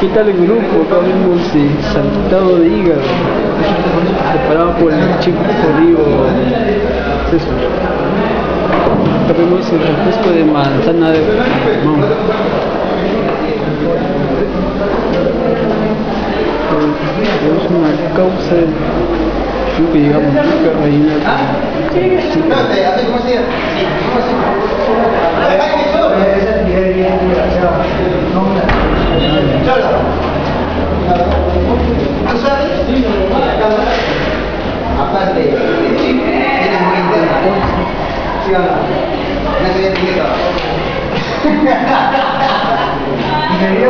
¿Qué tal el grupo? Acá vemos eh, saltado de hígado, preparado por el chef Rodrigo César. El refresco de manzana de limón. Tenemos una causa rellena ¿Sí o no? No se identifica. Y debería